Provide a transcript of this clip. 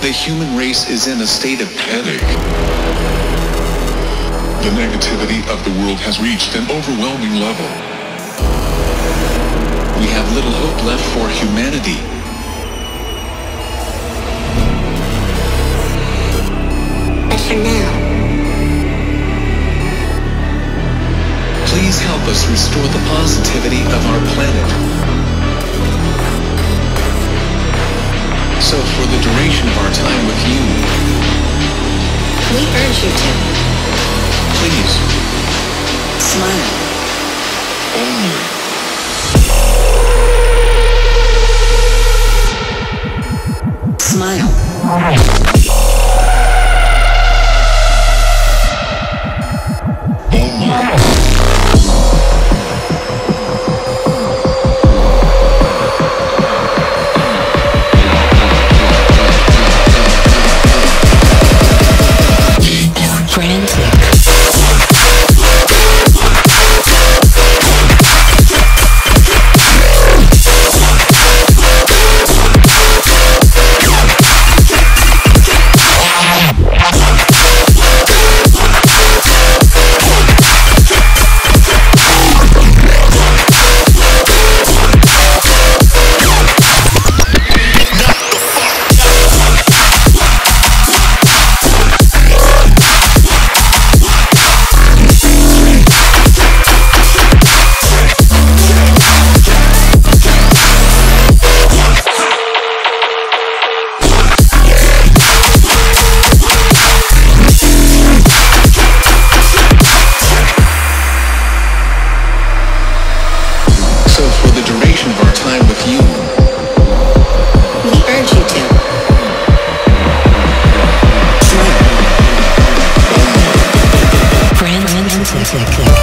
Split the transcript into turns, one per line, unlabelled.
The human race is in a state of
panic. The negativity of the world has reached an overwhelming level.
We have little hope left for humanity.
But for now,
Please help us restore the positivity of our planet. So for the duration of our time with you,
we urge you to smile. Frantik.